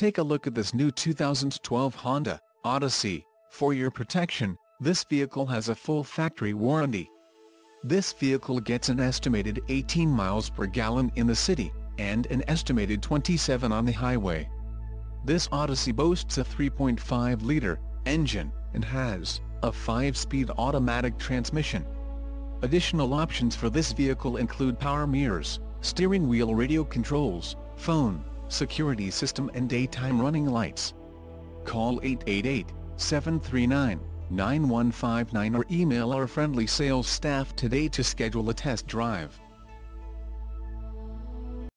Take a look at this new 2012 Honda Odyssey. For your protection, this vehicle has a full factory warranty. This vehicle gets an estimated 18 miles per gallon in the city, and an estimated 27 on the highway. This Odyssey boasts a 3.5-liter engine, and has a 5-speed automatic transmission. Additional options for this vehicle include power mirrors, steering wheel radio controls, phone, security system and daytime running lights. Call 888-739-9159 or email our friendly sales staff today to schedule a test drive.